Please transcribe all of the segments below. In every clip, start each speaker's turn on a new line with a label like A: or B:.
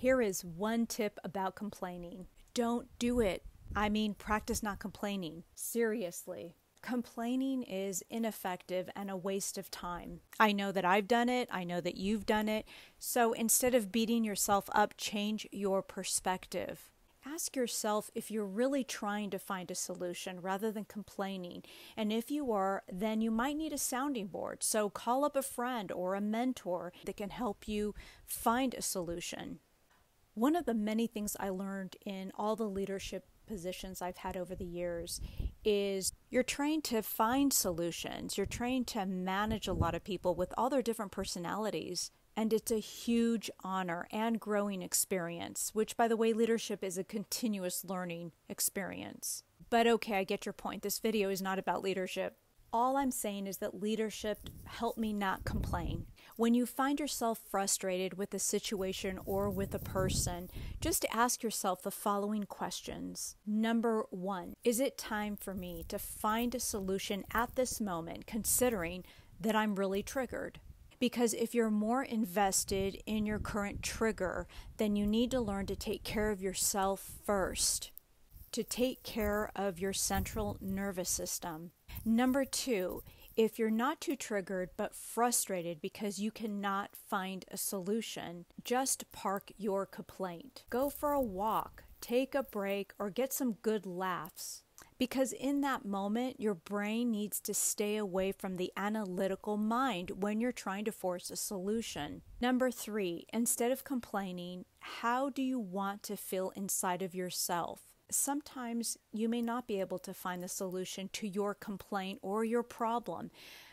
A: Here is one tip about complaining don't do it. I mean, practice not complaining. Seriously. Complaining is ineffective and a waste of time. I know that I've done it. I know that you've done it. So instead of beating yourself up, change your perspective. Ask yourself if you're really trying to find a solution rather than complaining. And if you are, then you might need a sounding board. So call up a friend or a mentor that can help you find a solution. One of the many things I learned in all the leadership positions I've had over the years is you're trained to find solutions. You're trained to manage a lot of people with all their different personalities. And it's a huge honor and growing experience, which, by the way, leadership is a continuous learning experience. But okay, I get your point. This video is not about leadership. All I'm saying is that leadership helped me not complain. When you find yourself frustrated with a situation or with a person, just ask yourself the following questions. Number one, is it time for me to find a solution at this moment, considering that I'm really triggered? Because if you're more invested in your current trigger, then you need to learn to take care of yourself first, to take care of your central nervous system. Number two, if you're not too triggered but frustrated because you cannot find a solution, just park your complaint. Go for a walk, take a break, or get some good laughs. Because in that moment, your brain needs to stay away from the analytical mind when you're trying to force a solution. Number three, instead of complaining, how do you want to feel inside of yourself? Sometimes you may not be able to find the solution to your complaint or your problem,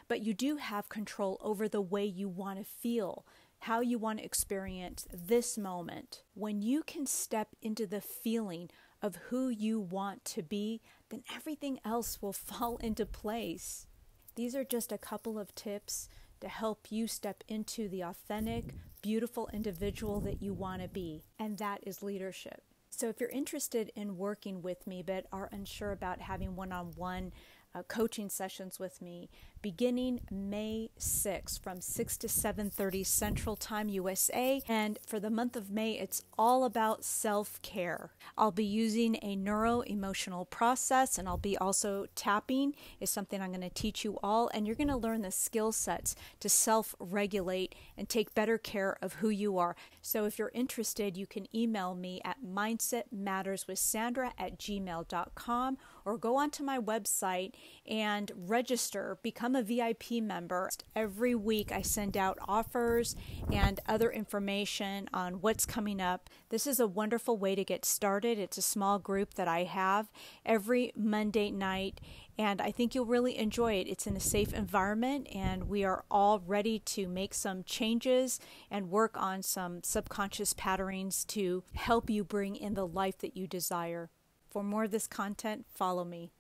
A: but you do have control over the way you want to feel, how you want to experience this moment. When you can step into the feeling of who you want to be, then everything else will fall into place. These are just a couple of tips to help you step into the authentic, beautiful individual that you want to be, and that is leadership. So, if you're interested in working with me but are unsure about having one on one Uh, coaching sessions with me, beginning May 6th from 6 to 7:30 Central Time USA and for the month of May it's all about self-care. I'll be using a neuro-emotional process and I'll be also tapping is something I'm going to teach you all and you're going to learn the skill sets to self-regulate and take better care of who you are. So if you're interested, you can email me at mindsetmatterswithsandra at gmail.com or go onto my website and register, become a VIP member. Every week I send out offers and other information on what's coming up. This is a wonderful way to get started. It's a small group that I have every Monday night and I think you'll really enjoy it. It's in a safe environment, and we are all ready to make some changes and work on some subconscious patterns to help you bring in the life that you desire. For more of this content, follow me.